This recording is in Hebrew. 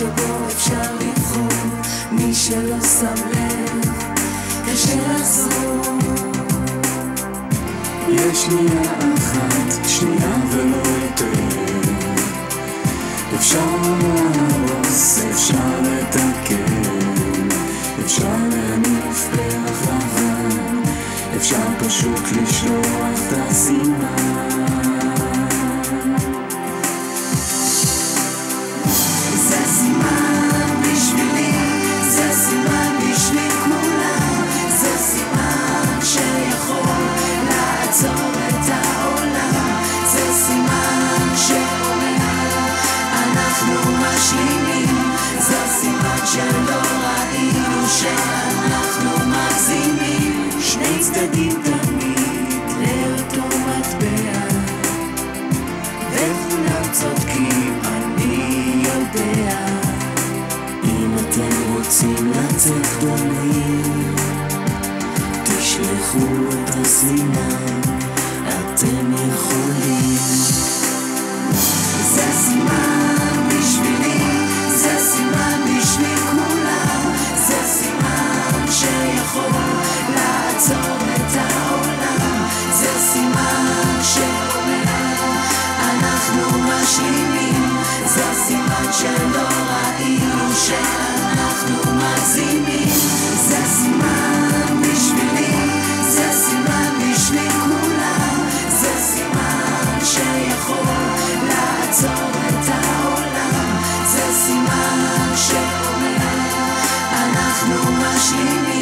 שבו אפשר לבחור, מי שלא שם לב, קשה לחזור. יש שנייה אחת, שנייה ולא יותר. אפשר להרוס, אפשר לתקן, אפשר להניף פרח לבן, אפשר פשוט לשלוח את הסימן. שלא ראינו שאנחנו מגזימים, שני צדדים תמיד לאותו מטבע, וכולם צודקים, אני יודע. אם אתם רוצים לצאת גדולים, תשלחו את הסימן, שלא ראינו שאנחנו מגזימים, זה סימן בשבילי, זה סימן בשביל כולם, זה סימן שיכול לעצור את העולם, זה סימן שאומר אנחנו משלימים,